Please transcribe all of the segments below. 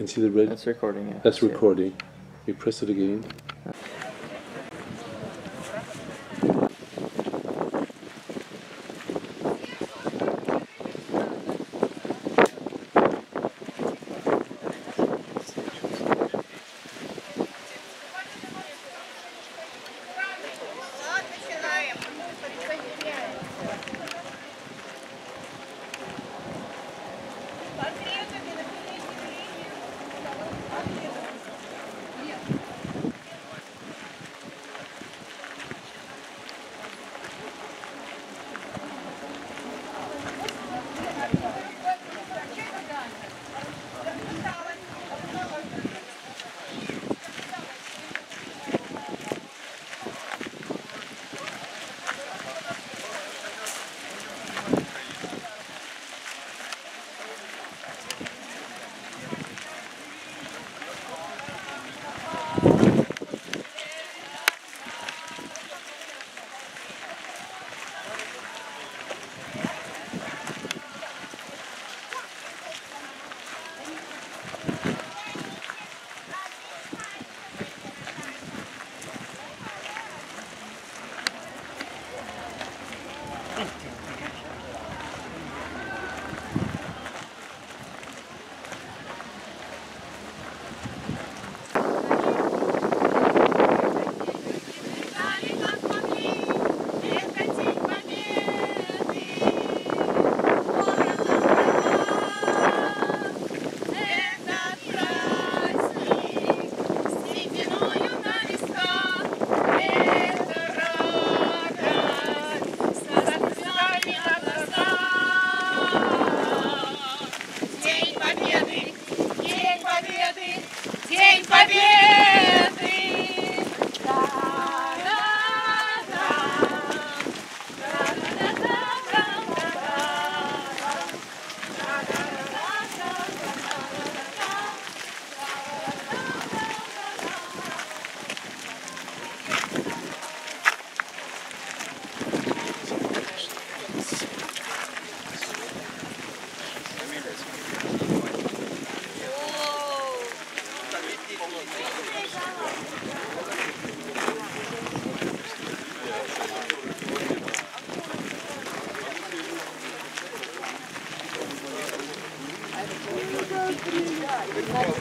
And see the red? That's recording, yeah. That's recording. You press it again. Uh,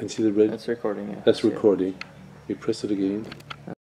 And see the red? That's recording. Yeah. That's recording. You press it again.